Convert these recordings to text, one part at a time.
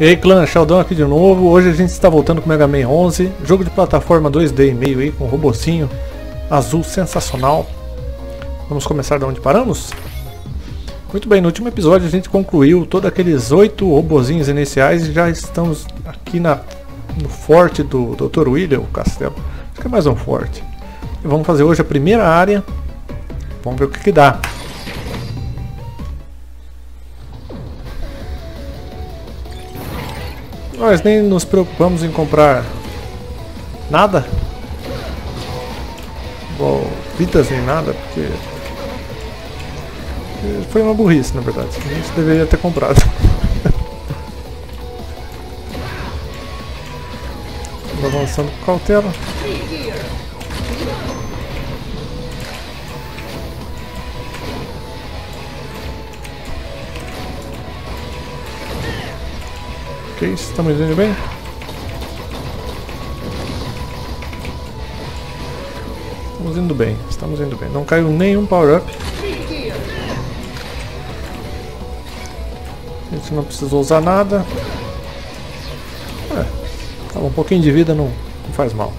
E aí clã, Sheldon aqui de novo, hoje a gente está voltando com Mega Man 11, jogo de plataforma 2D e meio aí, com um robocinho azul sensacional. Vamos começar de onde paramos? Muito bem, no último episódio a gente concluiu todos aqueles oito robozinhos iniciais e já estamos aqui na, no forte do Dr. William, o castelo. Acho que é mais um forte. E vamos fazer hoje a primeira área, vamos ver o que, que dá. Nós nem nos preocupamos em comprar nada. Bom, vitas nem nada, porque foi uma burrice na verdade. A gente deveria ter comprado. Estamos avançando com cautela. Estamos indo bem? Estamos indo bem, estamos indo bem. Não caiu nenhum power-up. A gente não precisou usar nada. É, tá um pouquinho de vida não, não faz mal.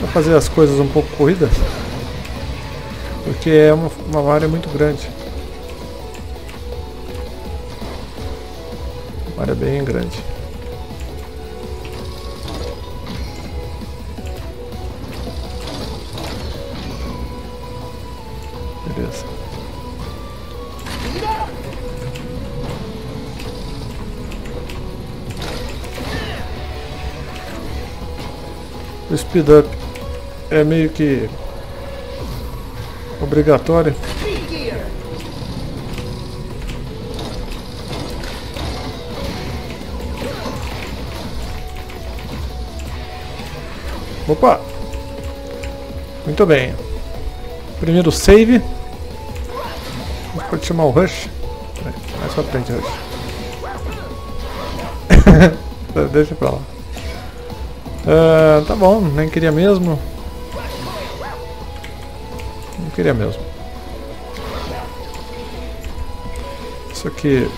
Vou fazer as coisas um pouco corridas. Porque é uma, uma área muito grande. Área bem grande. Beleza. O speed up é meio que obrigatório. Opa! Muito bem. Primeiro save. Pode chamar o Rush. Mais pra frente, Rush. Deixa pra lá. Uh, tá bom, nem queria mesmo. Não queria mesmo. Isso aqui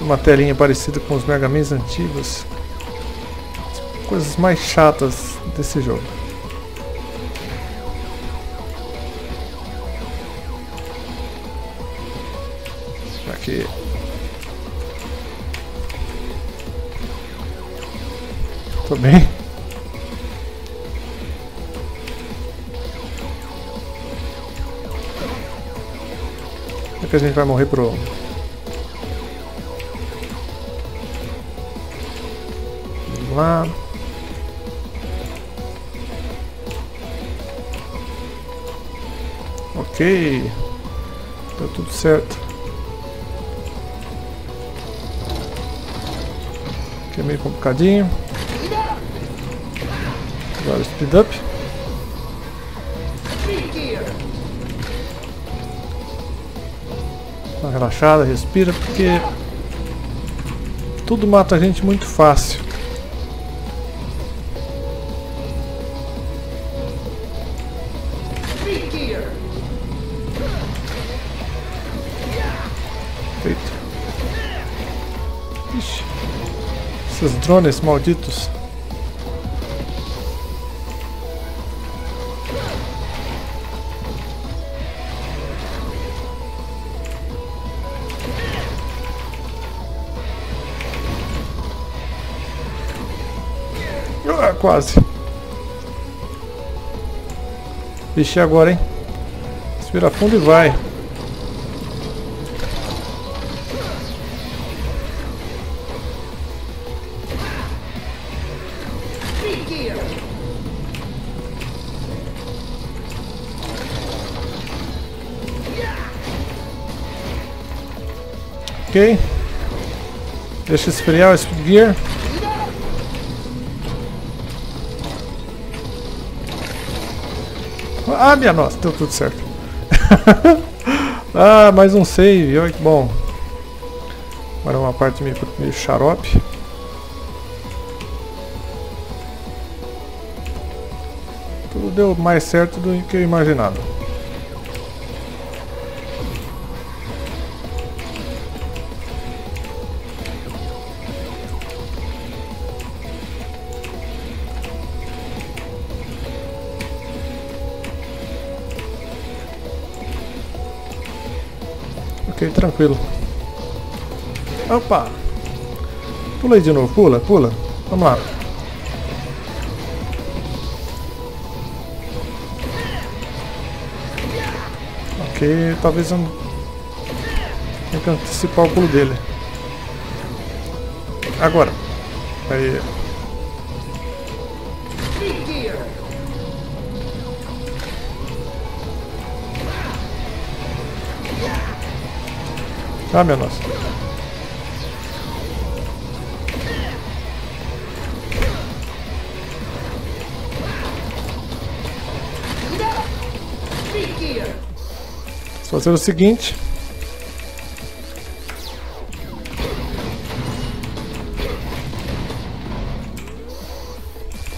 uma telinha parecida com os Mega Mans antigos. Coisas mais chatas desse jogo. Aqui. Tô bem. Será que a gente vai morrer pro... Lá. Ok. Tá tudo certo. Aqui é meio complicadinho. Agora speed up. Dá uma relaxada, respira, porque tudo mata a gente muito fácil. Feito. Ixi. Esses drones malditos. Ah, quase. Vixe, agora, hein? Respira fundo e vai. Ok. Deixa esfriar o gear. Ah, minha nossa, deu tudo certo. ah, mais um save, olha que bom. Agora uma parte meio, meio xarope. Tudo deu mais certo do que eu imaginava. Ok, tranquilo. Opa! Pula aí de novo, pula, pula. Vamos lá. Ok, talvez eu tenha que antecipar o pulo dele. Agora. Aí. Ah, meu nossa. Vou fazer o seguinte.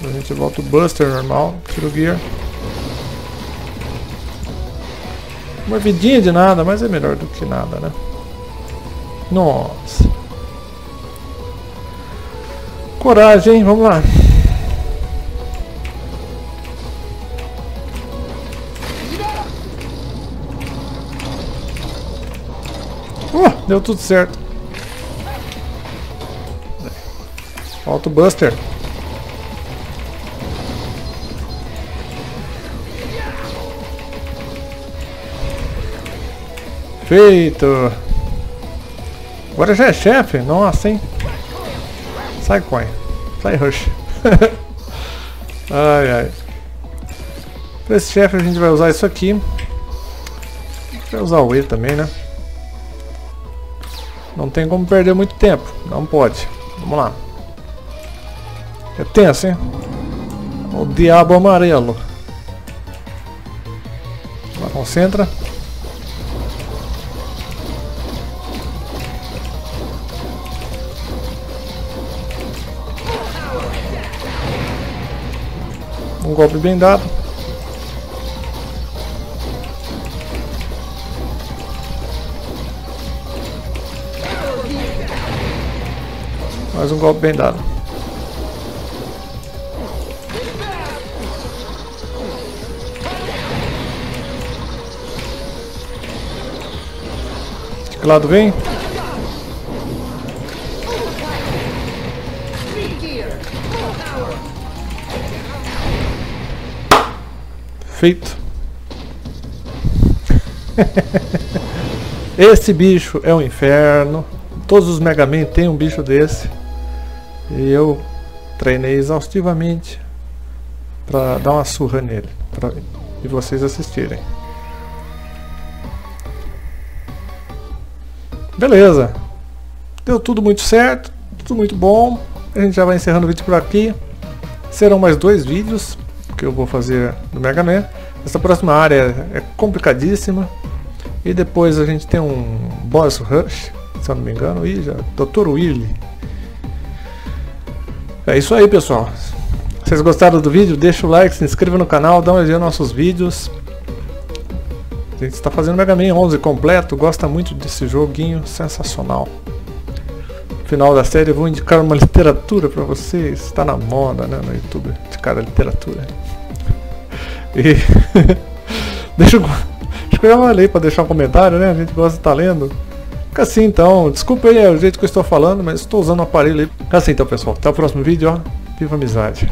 A gente volta o Buster normal, tira o Gear. Uma vidinha de nada, mas é melhor do que nada, né? Nossa. Coragem, hein? Vamos lá. Uh, deu tudo certo. Falta o Buster. Feito. Agora já é chefe? Nossa, hein? Sai, Coin. Sai, Rush. ai, ai. Para esse chefe a gente vai usar isso aqui. Vai usar o E também, né? Não tem como perder muito tempo. Não pode. Vamos lá. É tenso, hein? O diabo amarelo. Lá, concentra. Um golpe bem dado. Mais um golpe bem dado. De que lado vem? Feito. Esse bicho é um inferno. Todos os Mega Man têm um bicho desse. E eu treinei exaustivamente para dar uma surra nele. Pra, e vocês assistirem. Beleza. Deu tudo muito certo. Tudo muito bom. A gente já vai encerrando o vídeo por aqui. Serão mais dois vídeos que eu vou fazer no Mega Man. Essa próxima área é complicadíssima. E depois a gente tem um Boss Rush, se eu não me engano, e já Dr. Willy. É isso aí, pessoal. Vocês gostaram do vídeo? Deixa o like, se inscreva no canal, dá uma olhada nos nossos vídeos. A gente está fazendo Mega Man 11 completo, gosta muito desse joguinho sensacional. No final da série vou indicar uma literatura para vocês, está na moda né, no YouTube, de cara literatura. E deixa eu, acho que eu já falei para deixar um comentário, né? A gente gosta de estar tá lendo. Fica assim então, desculpa aí o jeito que eu estou falando, mas estou usando o aparelho aí. Fica assim então pessoal, até o próximo vídeo, ó. Viva amizade!